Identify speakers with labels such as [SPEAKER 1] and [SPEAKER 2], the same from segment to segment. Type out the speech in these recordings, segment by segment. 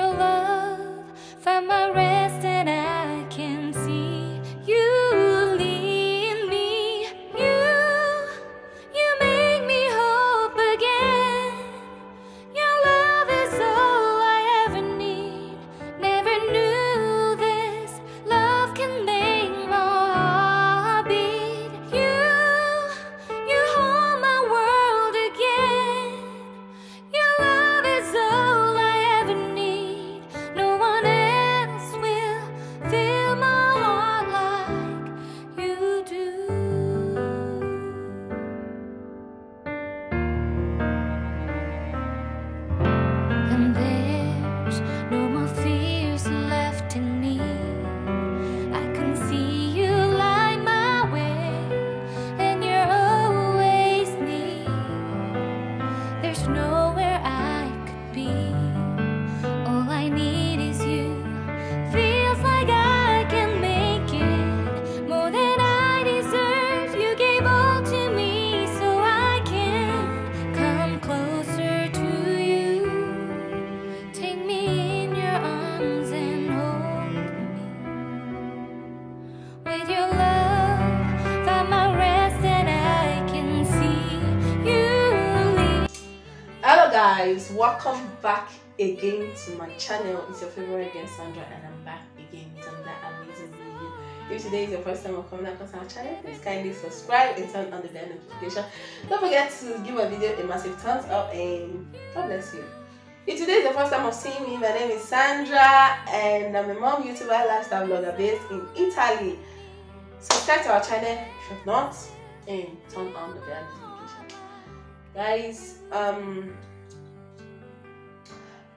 [SPEAKER 1] your love, find my rest, There's
[SPEAKER 2] welcome back again to my channel. It's your favorite girl Sandra and I'm back again with another amazing video. If today is your first time of coming across our channel, please kindly subscribe and turn on the bell notification. Don't forget to give my video a massive thumbs up and God bless you. If today is the first time of seeing me, my name is Sandra and I'm a mom YouTuber lifestyle blogger based in Italy. Subscribe to our channel if you've not and turn on the bell notification. Guys, um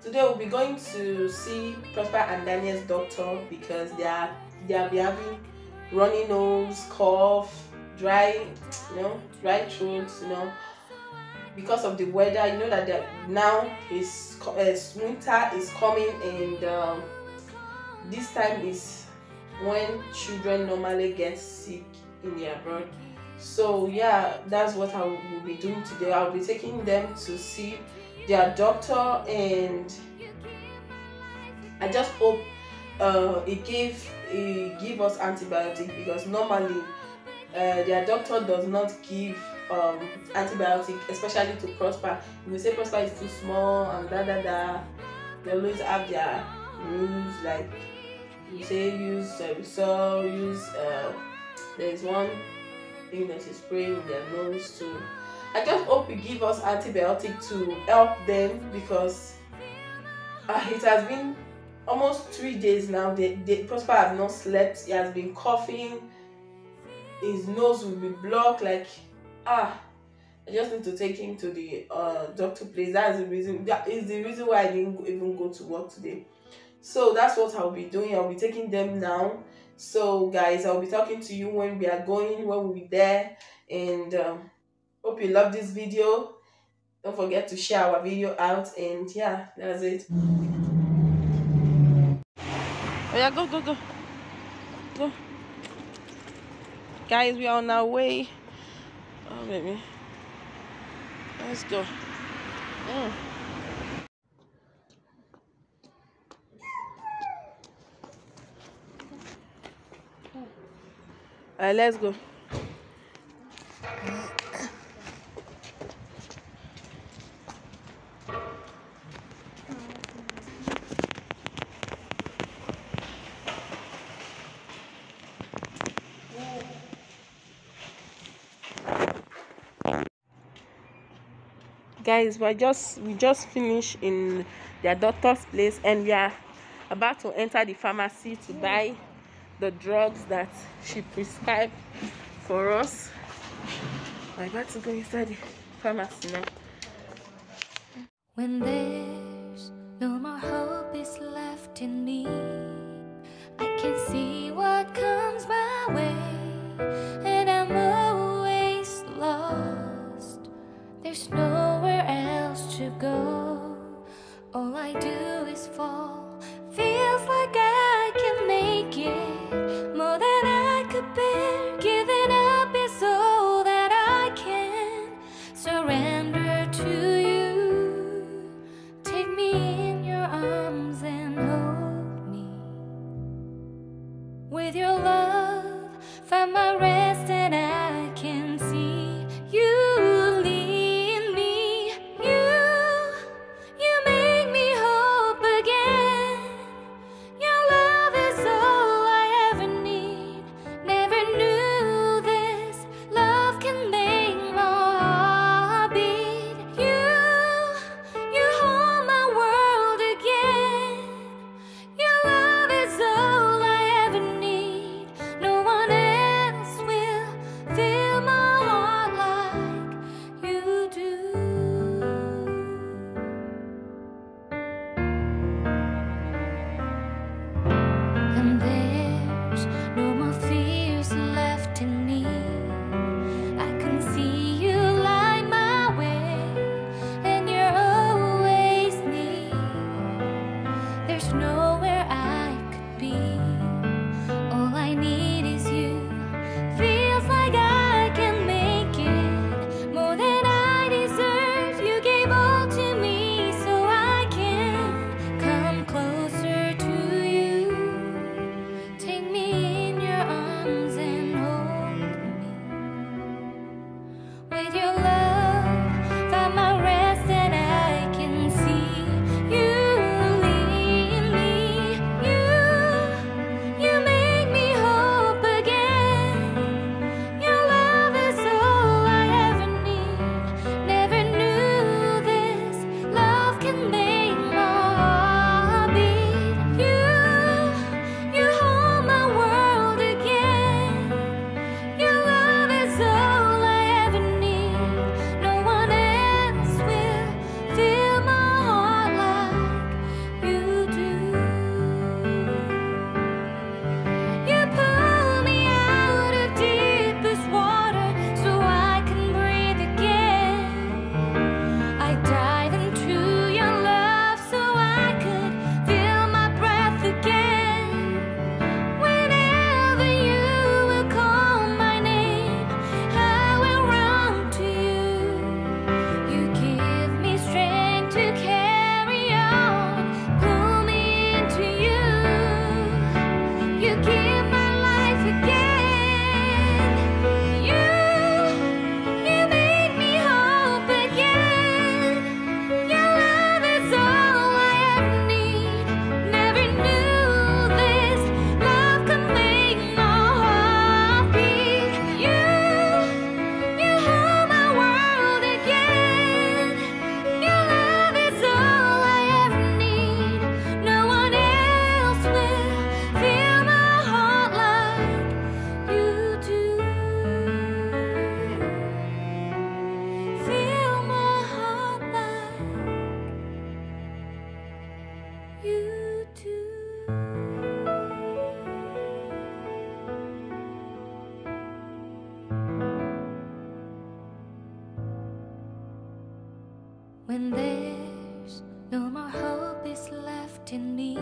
[SPEAKER 2] today we'll be going to see Prosper and Daniel's doctor because they are they are having runny nose, cough, dry, you know, dry throat, you know, because of the weather. You know that now is uh, winter is coming and um, this time is when children normally get sick in the abroad. So yeah, that's what I will be doing today. I'll be taking them to see their doctor and I just hope uh, it gave it give us antibiotic because normally uh, their doctor does not give um, antibiotic, especially to Prosper. You say Prosper is too small and da da da, they always have their rules like you say use Cebisol, use uh, there is one thing that is spraying in their nose too. I just hope you give us antibiotic to help them because uh, it has been almost three days now. The, Prosper have not slept. He has been coughing. His nose will be blocked. Like ah, I just need to take him to the uh, doctor place. That's the reason. That is the reason why I didn't even go to work today. So that's what I'll be doing. I'll be taking them now. So guys, I'll be talking to you when we are going, when we'll be there, and. Um, hope you love this video. Don't forget to share our video out and yeah that's it. Oh yeah go go go. Go. Guys we are on our way. Oh baby. Let's go. Mm. Alright, let's go. Guys we're just we just finished in their doctor's place and we are about to enter the pharmacy to buy the drugs that she prescribed for us. I got to go inside the pharmacy now.
[SPEAKER 1] When there's no more hope is left in me, I can see what comes my way, When there's no more hope is left in me,